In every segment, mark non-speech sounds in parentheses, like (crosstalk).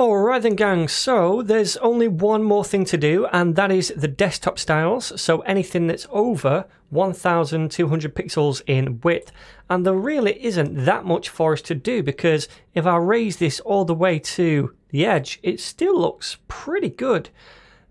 Alright then gang, so there's only one more thing to do and that is the desktop styles, so anything that's over 1200 pixels in width and there really isn't that much for us to do because if I raise this all the way to the edge it still looks pretty good.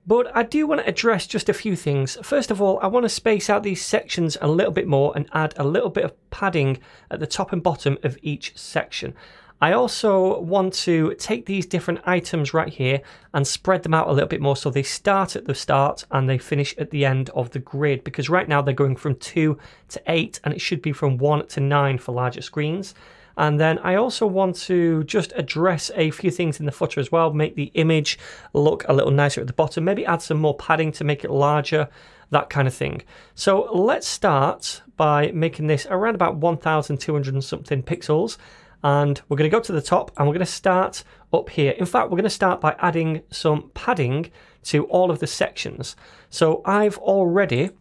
But I do want to address just a few things. First of all, I want to space out these sections a little bit more and add a little bit of padding at the top and bottom of each section. I also want to take these different items right here and spread them out a little bit more so they start at the start and they finish at the end of the grid because right now they're going from 2 to 8 and it should be from 1 to 9 for larger screens. And then I also want to just address a few things in the footer as well, make the image look a little nicer at the bottom, maybe add some more padding to make it larger, that kind of thing. So let's start by making this around about 1200 and something pixels and we're going to go to the top and we're going to start up here. In fact, we're going to start by adding some padding to all of the sections. So I've already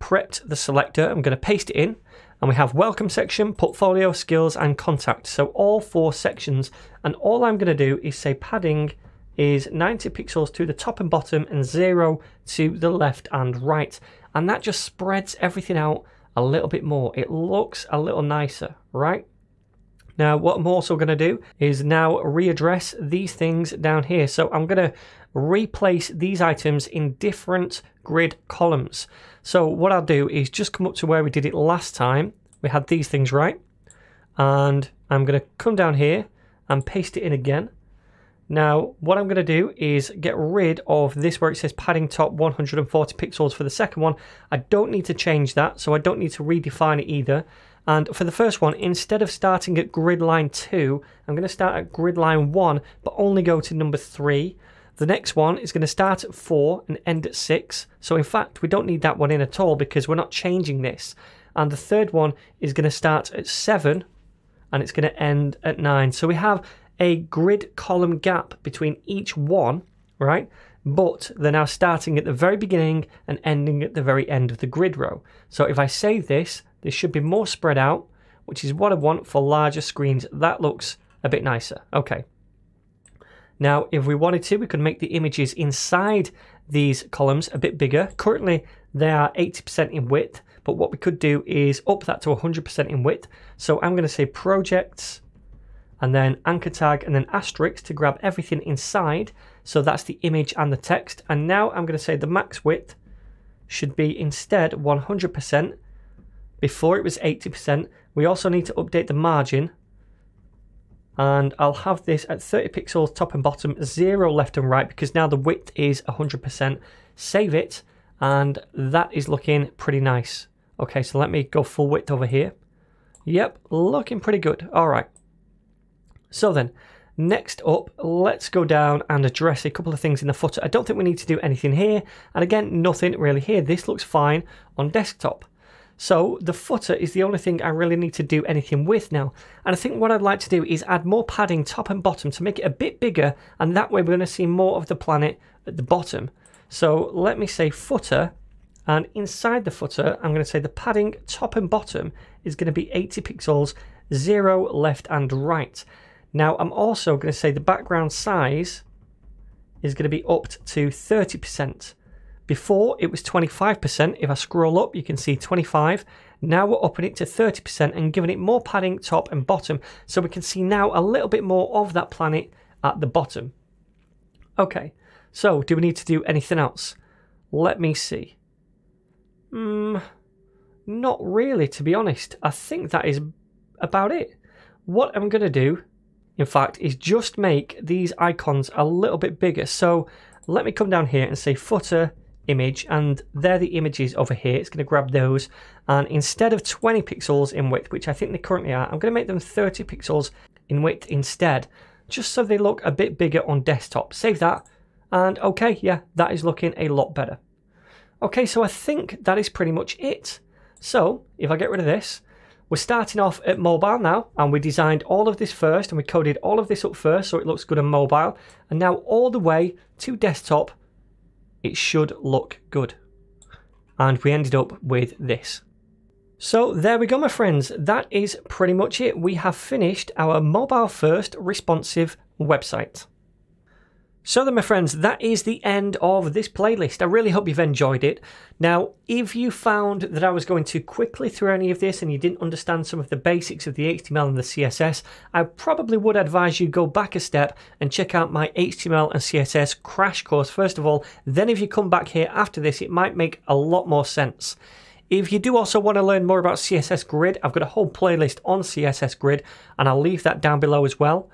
prepped the selector. I'm going to paste it in and we have welcome section, portfolio, skills and contact. So all four sections and all I'm going to do is say padding is 90 pixels to the top and bottom and zero to the left and right. And that just spreads everything out a little bit more. It looks a little nicer, right? Now, what I'm also going to do is now readdress these things down here. So I'm going to replace these items in different grid columns. So what I'll do is just come up to where we did it last time. We had these things right. And I'm going to come down here and paste it in again. Now, what I'm going to do is get rid of this where it says padding top 140 pixels for the second one. I don't need to change that, so I don't need to redefine it either. And for the first one, instead of starting at grid line 2, I'm going to start at grid line 1, but only go to number 3. The next one is going to start at 4 and end at 6. So in fact, we don't need that one in at all because we're not changing this. And the third one is going to start at 7 and it's going to end at 9. So we have a grid column gap between each one, right? But they're now starting at the very beginning and ending at the very end of the grid row. So if I save this, this should be more spread out, which is what I want for larger screens. That looks a bit nicer. Okay. Now, if we wanted to, we could make the images inside these columns a bit bigger. Currently, they are 80% in width, but what we could do is up that to 100% in width. So I'm going to say projects, and then anchor tag, and then asterisk to grab everything inside. So that's the image and the text. And now I'm going to say the max width should be instead 100%, before it was 80%. We also need to update the margin and I'll have this at 30 pixels top and bottom, zero left and right because now the width is 100%. Save it and that is looking pretty nice. Okay, so let me go full width over here. Yep, looking pretty good. All right. So then, next up, let's go down and address a couple of things in the footer. I don't think we need to do anything here. And again, nothing really here. This looks fine on desktop. So the footer is the only thing I really need to do anything with now. And I think what I'd like to do is add more padding top and bottom to make it a bit bigger and that way we're going to see more of the planet at the bottom. So let me say footer and inside the footer I'm going to say the padding top and bottom is going to be 80 pixels, 0 left and right. Now I'm also going to say the background size is going to be up to 30%. Before it was 25%. If I scroll up, you can see 25. Now we're upping it to 30% and giving it more padding top and bottom. So we can see now a little bit more of that planet at the bottom. Okay, so do we need to do anything else? Let me see. Hmm, not really, to be honest. I think that is about it. What I'm going to do, in fact, is just make these icons a little bit bigger. So let me come down here and say footer image and they're the images over here. It's going to grab those. And instead of 20 pixels in width which I think they currently are I'm going to make them 30 pixels in width instead just so they look a bit bigger on desktop. Save that. And okay yeah that is looking a lot better. Okay so I think that is pretty much it. So if I get rid of this we're starting off at mobile now and we designed all of this first and we coded all of this up first so it looks good on mobile. And now all the way to desktop it should look good. And we ended up with this. So there we go, my friends. That is pretty much it. We have finished our mobile first responsive website. So then my friends, that is the end of this playlist. I really hope you've enjoyed it. Now, if you found that I was going too quickly through any of this and you didn't understand some of the basics of the HTML and the CSS, I probably would advise you go back a step and check out my HTML and CSS crash course first of all. Then if you come back here after this, it might make a lot more sense. If you do also want to learn more about CSS Grid, I've got a whole playlist on CSS Grid and I'll leave that down below as well.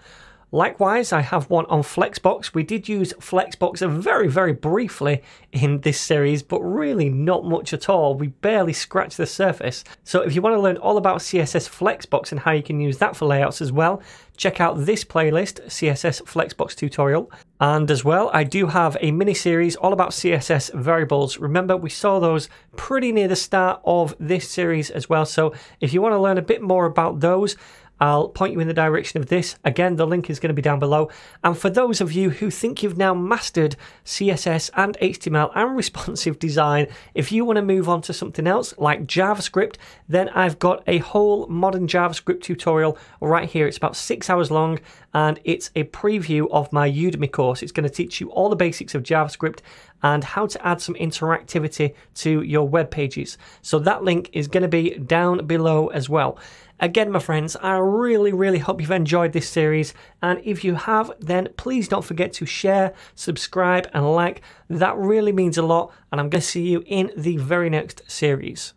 Likewise, I have one on Flexbox. We did use Flexbox very, very briefly in this series, but really not much at all. We barely scratched the surface. So if you want to learn all about CSS Flexbox and how you can use that for layouts as well, check out this playlist, CSS Flexbox tutorial. And as well, I do have a mini series all about CSS variables. Remember, we saw those pretty near the start of this series as well. So if you want to learn a bit more about those, I'll point you in the direction of this. Again, the link is going to be down below. And for those of you who think you've now mastered CSS and HTML and (laughs) responsive design, if you want to move on to something else like JavaScript, then I've got a whole modern JavaScript tutorial right here. It's about six hours long and it's a preview of my Udemy course. It's going to teach you all the basics of JavaScript and how to add some interactivity to your web pages. So that link is going to be down below as well. Again, my friends, I really, really hope you've enjoyed this series. And if you have, then please don't forget to share, subscribe, and like. That really means a lot. And I'm going to see you in the very next series.